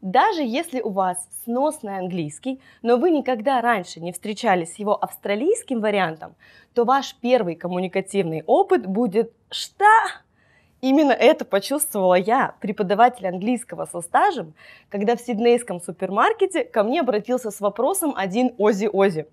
Даже если у вас сносный английский, но вы никогда раньше не встречались с его австралийским вариантом, то ваш первый коммуникативный опыт будет «Что?» Именно это почувствовала я, преподаватель английского со стажем, когда в сиднейском супермаркете ко мне обратился с вопросом один Ози-Ози.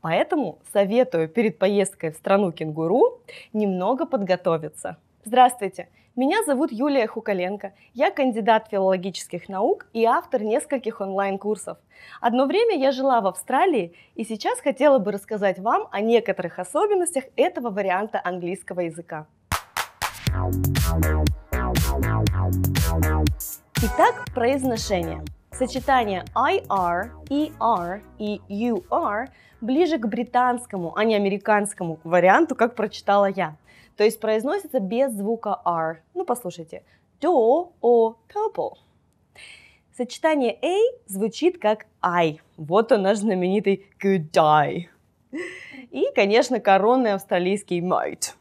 Поэтому советую перед поездкой в страну кенгуру немного подготовиться. Здравствуйте, меня зовут Юлия Хукаленко. Я кандидат филологических наук и автор нескольких онлайн-курсов. Одно время я жила в Австралии и сейчас хотела бы рассказать вам о некоторых особенностях этого варианта английского языка. Итак, произношение. Сочетание IR, ER и UR ближе к британскому, а не американскому варианту, как прочитала я. То есть произносится без звука R. Ну, послушайте. Door or purple. Сочетание A звучит как I. Вот он наш знаменитый good day. И, конечно, коронный австралийский mate.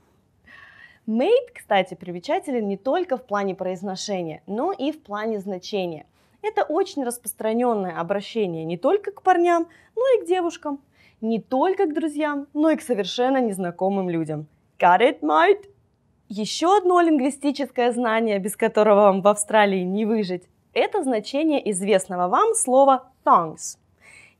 Mate, кстати, примечателен не только в плане произношения, но и в плане значения. Это очень распространенное обращение не только к парням, но и к девушкам. Не только к друзьям, но и к совершенно незнакомым людям. Got it, mate? Еще одно лингвистическое знание, без которого вам в Австралии не выжить, это значение известного вам слова thongs.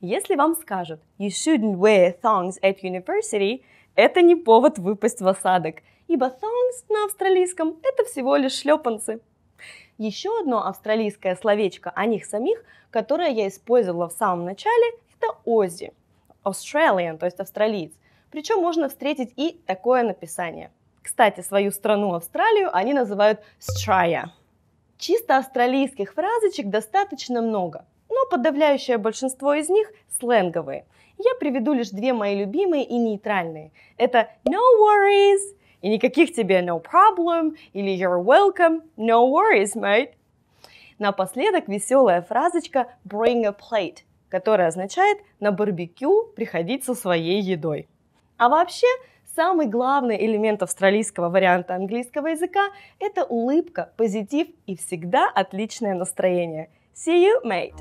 Если вам скажут «You shouldn't wear thongs at university», это не повод выпасть в осадок – ибо thongs на австралийском – это всего лишь шлепанцы. Еще одно австралийское словечко о них самих, которое я использовала в самом начале, это Оззи. Australian, то есть австралиец. Причем можно встретить и такое написание. Кстати, свою страну Австралию они называют Straya. Чисто австралийских фразочек достаточно много, но подавляющее большинство из них сленговые. Я приведу лишь две мои любимые и нейтральные. Это no worries и никаких тебе no problem или you're welcome, no worries, mate. Напоследок веселая фразочка bring a plate, которая означает на барбекю приходить со своей едой. А вообще, самый главный элемент австралийского варианта английского языка – это улыбка, позитив и всегда отличное настроение. See you, mate!